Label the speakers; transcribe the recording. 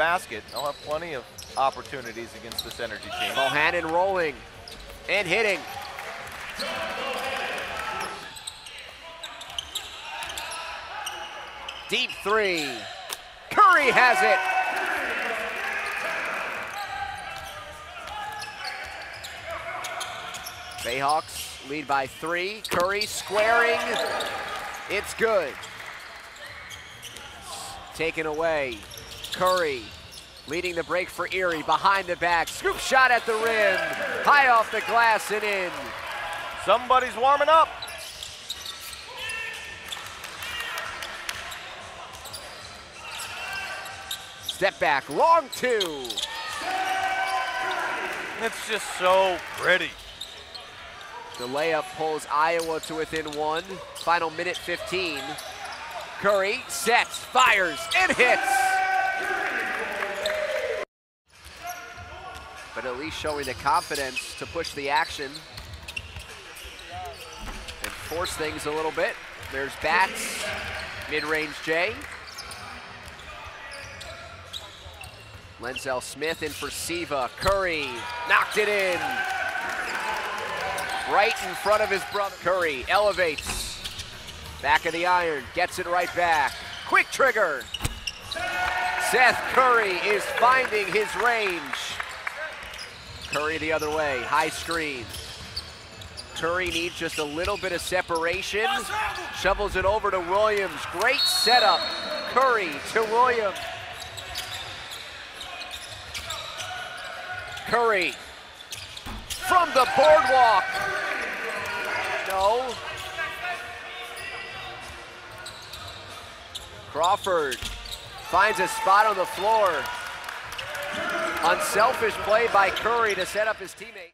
Speaker 1: basket, they'll have plenty of opportunities against this energy team.
Speaker 2: Bohannon rolling and hitting. Deep three. Curry has it. Bayhawks lead by three. Curry squaring. It's good. Taken away. Curry leading the break for Erie. Behind the back. Scoop shot at the rim. High off the glass and in.
Speaker 1: Somebody's warming up.
Speaker 2: Step back. Long two.
Speaker 1: It's just so pretty.
Speaker 2: The layup pulls Iowa to within one. Final minute 15. Curry sets, fires, and hits. But at least showing the confidence to push the action and force things a little bit. There's Bats, mid-range J. Lenzelle Smith in for Siva. Curry knocked it in right in front of his brother. Curry elevates. Back of the iron, gets it right back. Quick trigger. Seth Curry is finding his range. Curry the other way, high screen. Curry needs just a little bit of separation. Shovels it over to Williams. Great setup. Curry to Williams. Curry from the boardwalk. No. Crawford finds a spot on the floor. Unselfish play by Curry to set up his teammate.